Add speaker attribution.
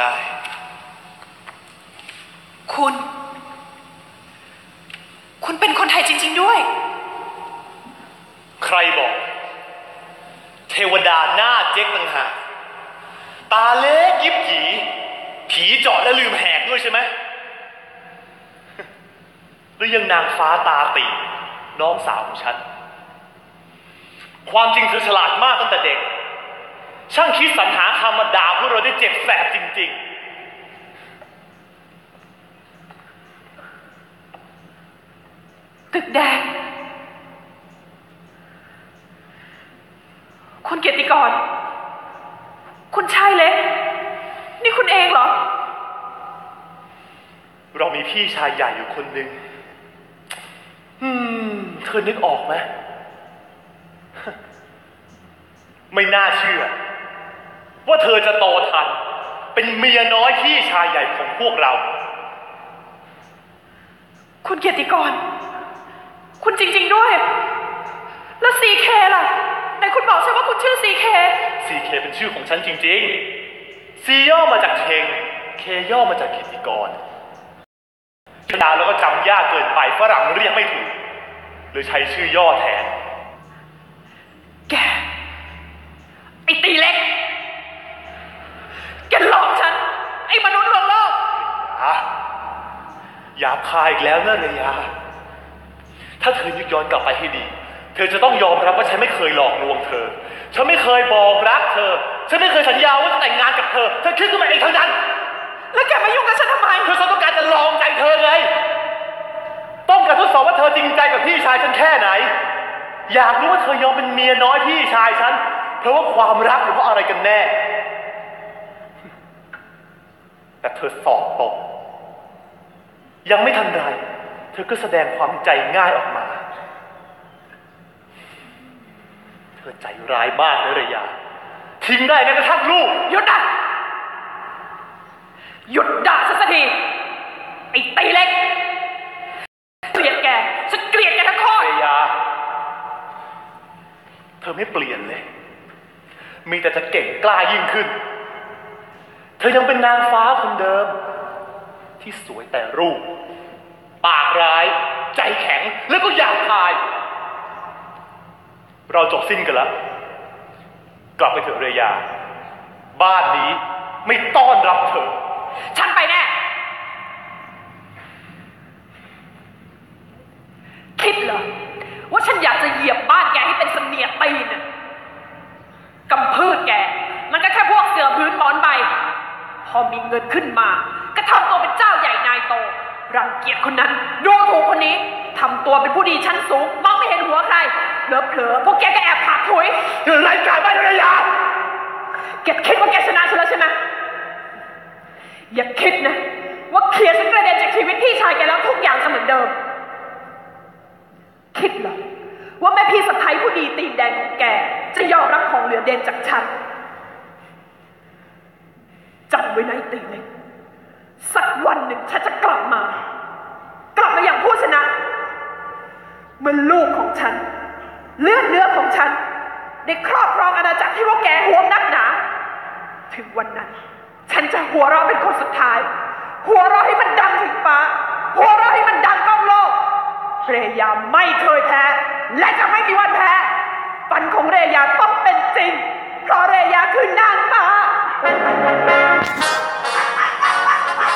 Speaker 1: ได้
Speaker 2: คุณ คุณเป็นคนไทยจริง ๆด้วย
Speaker 1: ใครบอก เทวดาหน้าเจ๊กต่างหากตาเล็กยิบหยีผีเจาะและลืมแหกด้วยใช่ไหมหรือยังนางฟ้าตาตีน้องสาวของฉัน ความจริงเธอฉลาดมากตั้งแต่เด็ก ช่างคิดสรรหาคำมาด่าพวกเราได้เจ็บแสบจริง
Speaker 2: ตึกแดง คุณเกียรติกร คุณชายเล็ก นี่คุณเองเหรอ
Speaker 1: ๆเรามีพี่ชายใหญ่อยู่คนหนึ่งอืม เธอนึกออกไหม ไม่น่าเชื่อ ว่าเธอจะโตทัน เป็นเมียน้อยพี่ชายใหญ่ของพวกเรา
Speaker 2: คุณเกียรติกร คุณจริง ๆด้วย แล้วซีเคล่ะไหนคุณบอกฉันว่าคุณชื่อซีเค
Speaker 1: CK เป็นชื่อของฉันจริงๆ C ย่อมาจากเชง K ย่อมาจากกิติกรชดาแล้วก็จำยากเกินไปฝรั่งเรียกไม่ถูก เลยใช้ชื่อย่อแทน
Speaker 2: แก ไอ้ตีเล็ก แกหลอกฉัน ไอ้มนุษย์ลวงโลก
Speaker 1: อะหยาบ คายอีกแล้วเนอะเนยาถ้าเธอนึกย้อนกลับไปให้ดี เธอจะต้องยอมรับว่าฉันไม่เคยหลอกลวงเธอ ฉันไม่เคยบอกรักเธอ ฉันไม่เคยสัญญาว่าจะแต่งงานกับเธอ เธอคิดขึ้นมาเองเท่านั้น
Speaker 2: แล้วแกมายุ่งกับฉันทำไม
Speaker 1: คือฉันต้องการจะลองใจเธอไง ต้องการทดสอบว่าเธอจริงใจกับพี่ชายฉันแค่ไหน อยากรู้ว่าเธอยอมเป็นเมียน้อยพี่ชายฉัน เพราะว่าความรักหรือเพราะอะไรกันแน่ แต่เธอสอบตก ยังไม่ทันไร เธอก็แสดงความใจง่ายออกมา เธอใจร้ายมากเลยระยาทิ้งได้แม้กระทั่งลูก
Speaker 2: หยุดนะหยุดด่าฉันสักที ไอ้ตีเล็ก เกลียดแก ฉันเกลียดแกทั้งโคตร
Speaker 1: เรยาเธอไม่เปลี่ยนเลย มีแต่จะเก่งกล้ายิ่งขึ้น เธอยังเป็นนางฟ้าคนเดิม ที่สวยแต่รูป ปากร้าย ใจแข็งแล้วก็อยากคาย เราจบสิ้นกันแล้ว กลับไปเถอะเรยา บ้านนี้ไม่ต้อนรับเธอ
Speaker 2: ฉันไปแน่ คิดเหรอ ว่าฉันอยากจะเหยียบบ้านแกให้เป็นเสนียดตีนน่ะกำพืชแก มันก็แค่พวกเสือพื้นหมอนใบ อมีเงินขึ้นมา ก็ทำตัวเป็นเจ้าใหญ่นายโต รังเกียจคนนั้นดูถูกคนนี้ทำตัวเป็นผู้ดีชั้นสูงมองไม่เห็นหัวใครเผลอๆพวกแกก็แอบผักถุย
Speaker 1: เธอไร้การบ้านเรยา
Speaker 2: แกคิดว่าแกชนะฉันแล้วใช่ไหมอย่าคิดนะ ว่าเคลียร์ฉันกระเด็นจากชีวิตพี่ชายแกแล้วทุกอย่างจะเหมือนเดิม คิดเหรอว่าแม่พี่สะพ้ยผู้ดีตีนแดงของแก จะยอมรับของเหลือเด่นจากฉัน ไว้นะไอ้ตีเล็กสักวันหนึ่งฉันจะกลับมา กลับมาอย่างผู้ชนะเมื่อลูกของฉัน เลือดเนื้อของฉันได้ครอบครองอาณาจักรที่พวกแกหวงนักหนา ถึงวันนั้น ฉันจะหัวเราะเป็นคนสุดท้าย หัวเราะให้มันดังถึงฟ้า หัวเราะให้มันดังก้องโลกเรยาไม่เคยแพ้ และจะไม่มีวันแพ้